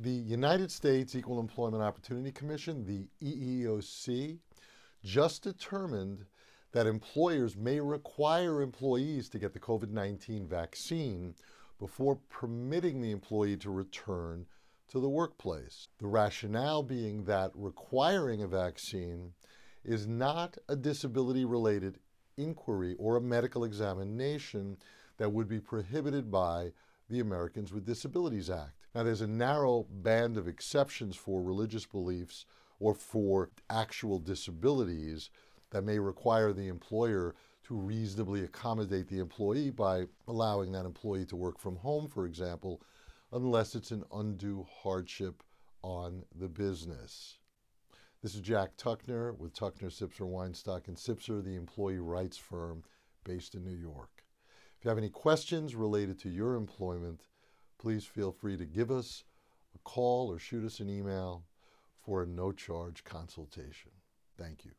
The United States Equal Employment Opportunity Commission, the EEOC, just determined that employers may require employees to get the COVID 19 vaccine before permitting the employee to return to the workplace. The rationale being that requiring a vaccine is not a disability related inquiry or a medical examination that would be prohibited by the Americans with Disabilities Act. Now, there's a narrow band of exceptions for religious beliefs or for actual disabilities that may require the employer to reasonably accommodate the employee by allowing that employee to work from home, for example, unless it's an undue hardship on the business. This is Jack Tuckner with Tuckner, Sipser, Weinstock, and Sipser, the employee rights firm based in New York. If you have any questions related to your employment, please feel free to give us a call or shoot us an email for a no charge consultation. Thank you.